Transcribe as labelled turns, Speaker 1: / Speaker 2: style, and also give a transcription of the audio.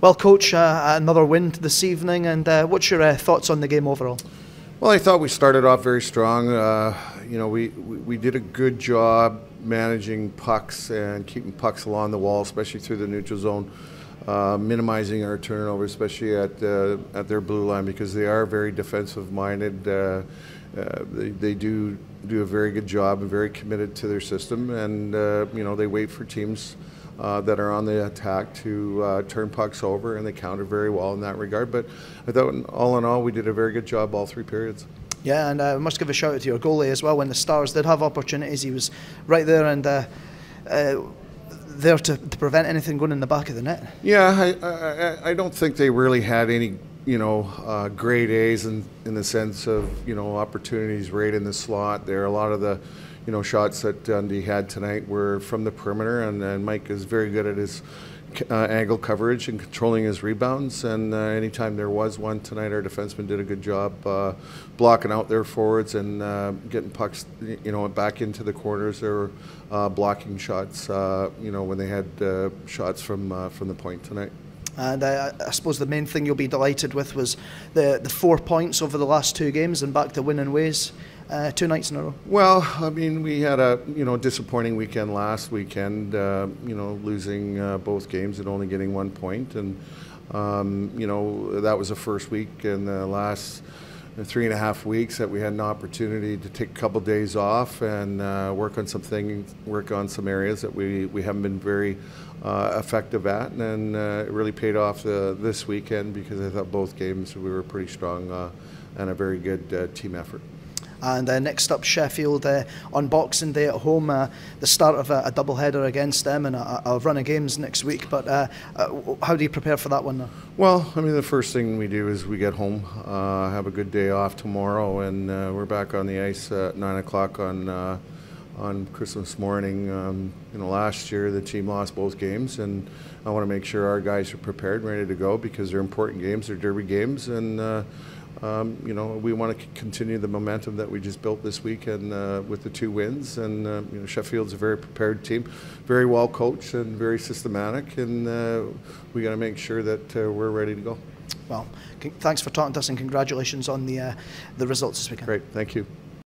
Speaker 1: Well, coach, uh, another win this evening, and uh, what's your uh, thoughts on the game overall?
Speaker 2: Well, I thought we started off very strong. Uh, you know, we, we, we did a good job managing pucks and keeping pucks along the wall, especially through the neutral zone, uh, minimizing our turnover, especially at uh, at their blue line because they are very defensive minded. They, they do do a very good job and very committed to their system, and you know they wait for teams. Uh, that are on the attack to uh, turn pucks over, and they countered very well in that regard. But I thought, all in all, we did a very good job all three periods.
Speaker 1: Yeah, and I must give a shout out to your goalie as well. When the Stars did have opportunities, he was right there and uh, uh, there to, to, prevent anything going in the back of the net.
Speaker 2: Yeah, I, I, I don't think they really had any, you know, uh, grade A's in, in the sense of, you know, opportunities right in the slot. There, are a lot of the you know, shots that Dundee had tonight were from the perimeter, and, and Mike is very good at his uh, angle coverage and controlling his rebounds. And uh, anytime there was one tonight, our defensemen did a good job uh, blocking out their forwards and uh, getting pucks, you know, back into the corners. Uh, blocking shots, uh, you know, when they had shots from from the point tonight.
Speaker 1: And I, I, suppose the main thing you'll be delighted with was the, the four points over the last two games and back to winning ways uh, two nights in a row.
Speaker 2: Well, I mean, we had a you know disappointing weekend last weekend. Uh, you know, losing uh, both games and only getting one point, and um, you know that was the first week and the last three and a half weeks that we had an opportunity to take a couple days off and uh, work on some things, work on some areas that we, we haven't been very uh, effective at, and uh, it really paid off this weekend because I thought both games we were pretty strong uh, and a very good uh, team effort.
Speaker 1: And uh, next up, Sheffield uh, on Boxing Day at home, uh, the start of a, a double header against them and a, a, run of games next week. But uh, uh, how do you prepare for that one?
Speaker 2: Well, I mean, the first thing we do is we get home, uh, have a good day off tomorrow, and we're back on the ice at 9 o'clock on. on Christmas morning, um, you know, last year the team lost both games, and I want to make sure our guys are prepared, and ready to go because they're important games, they're derby games, and um, you know, we want to continue the momentum that we just built this weekend uh, with the two wins. And uh, you know, Sheffield's a very prepared team, very well coached and very systematic. And uh, we got to make sure that uh, we're ready to go.
Speaker 1: Well, thanks for talking to us, and congratulations on the uh, the results this weekend.
Speaker 2: Great, thank you.